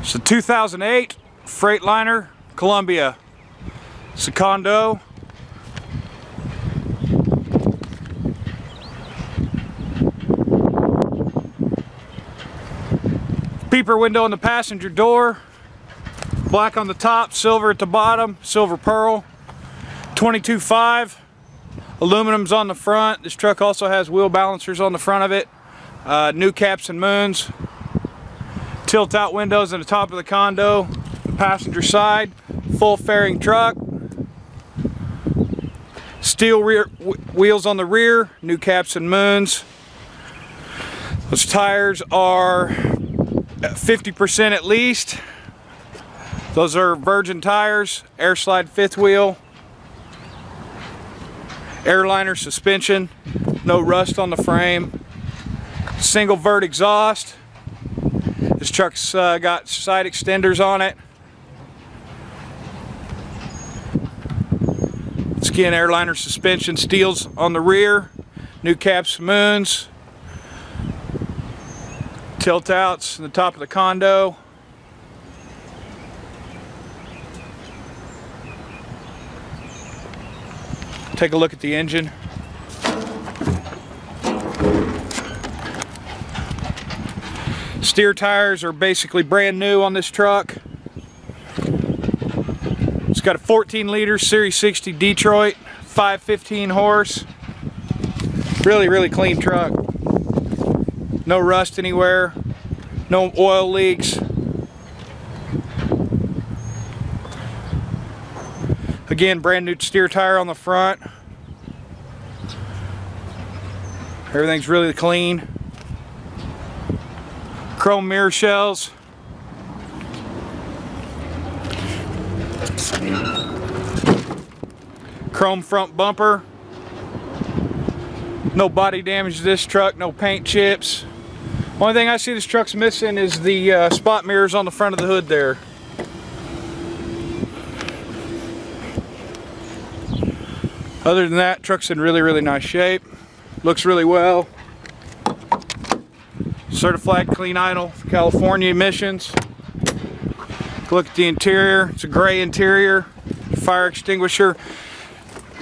It's a 2008 Freightliner Columbia. It's a condo. Peeper window in the passenger door. Black on the top, silver at the bottom, silver pearl. 22.5. Aluminum's on the front. This truck also has wheel balancers on the front of it. Uh, new caps and moons. Tilt out windows in the top of the condo. Passenger side. Full fairing truck. Steel rear wheels on the rear. New caps and moons. Those tires are 50% at least. Those are virgin tires, air slide fifth wheel, airliner suspension, no rust on the frame, single vert exhaust. This truck's uh, got side extenders on it. Skin airliner suspension, steels on the rear, new caps, moons, tilt outs in the top of the condo. Take a look at the engine. Steer tires are basically brand new on this truck. It's got a 14 liter Series 60 Detroit, 515 horse. Really, really clean truck. No rust anywhere, no oil leaks. Again, brand new steer tire on the front. Everything's really clean. Chrome mirror shells. Chrome front bumper. No body damage to this truck, no paint chips. Only thing I see this truck's missing is the uh, spot mirrors on the front of the hood there. Other than that, truck's in really, really nice shape. Looks really well. Certified clean idle for California emissions. Look at the interior. It's a gray interior. Fire extinguisher.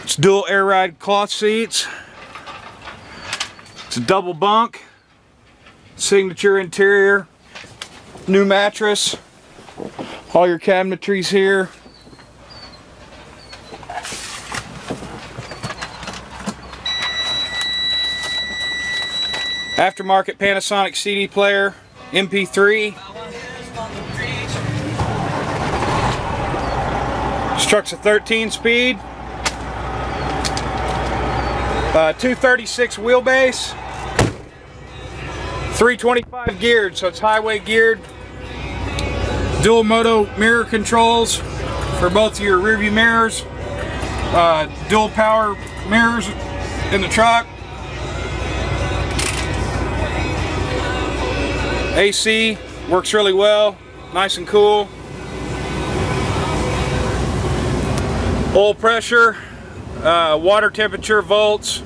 It's dual air ride cloth seats. It's a double bunk. Signature interior. New mattress. All your cabinetries here. Aftermarket Panasonic CD player, MP3. This truck's a 13 speed. Uh, 236 wheelbase. 325 geared, so it's highway geared. Dual moto mirror controls for both your rearview mirrors. Uh, dual power mirrors in the truck. AC works really well, nice and cool. Oil pressure, uh, water temperature, volts,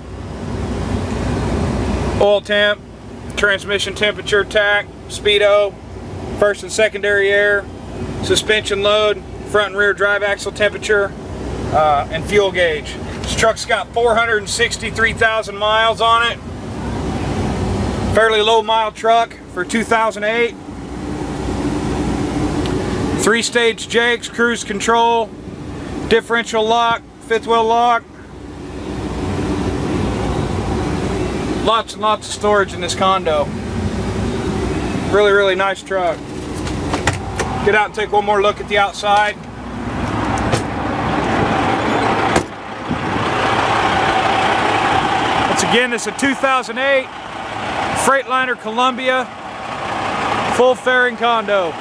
oil temp, transmission temperature, tach, speedo, first and secondary air, suspension load, front and rear drive axle temperature, uh, and fuel gauge. This truck's got 463,000 miles on it. Fairly low mile truck for 2008. Three stage jakes, cruise control, differential lock, fifth wheel lock. Lots and lots of storage in this condo. Really, really nice truck. Get out and take one more look at the outside. Once again, this is a 2008 Freightliner Columbia full fairing condo.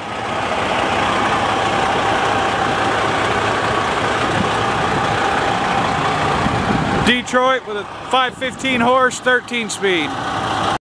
Detroit with a 515 horse, 13 speed.